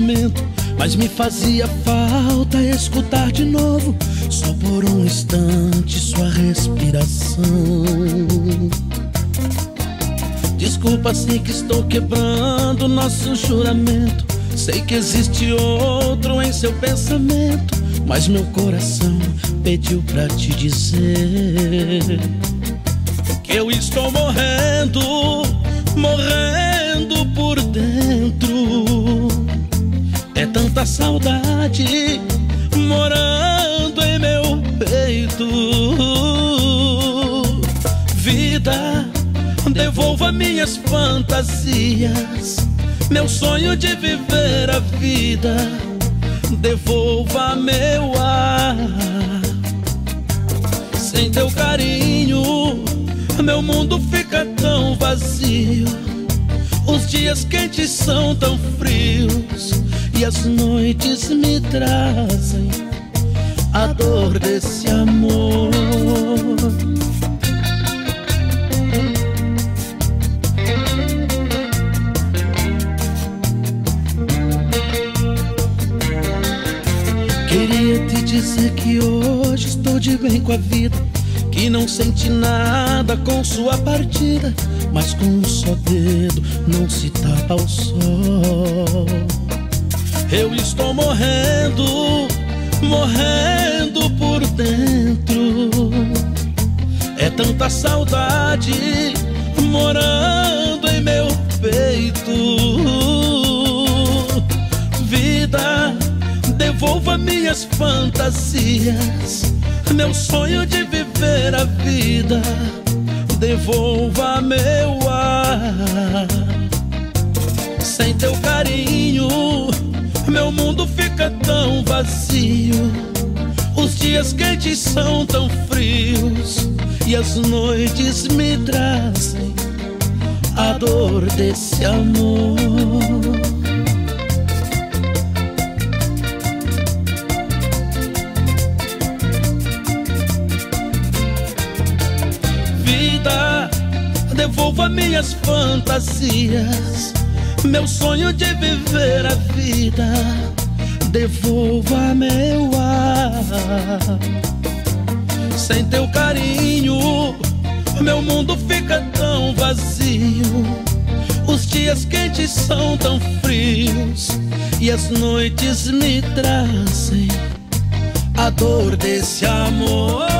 momento, mas me fazia falta escutar de novo, só por um instante, sua respiração. Desculpa, sei que estou quebrando nosso juramento. Sei que existe outro em seu pensamento, mas meu coração pediu pra te dizer que eu estou morrendo, morrendo Tanta saudade morando em meu peito. Vida, devolva minhas fantasias, meu sonho de viver a vida. Devolva meu ar. Sem teu carinho, meu mundo fica tão vazio. Os dias quentes são tão frios e as noites me trazem a dor desse amor. Queria te dizer que hoje estou de bem com a vida, que não sente nada com sua partida, mas com um só dedo não se tapa o sol. Eu estou morrendo, morrendo por dentro. É tanta saudade morando em meu peito. Vida, devolva minhas fantasias, meu sonho de viver a vida. Devolva meu vazio. Os dias quentes são tão frios e as noites me trazem a dor desse amor. Vida, devolva minhas fantasias, meu sonho de viver a vida. Devolva meu ar. Sem teu carinho, meu mundo fica tão vazio. Os dias quentes são tão frios e as noites me trazem a dor desse amor.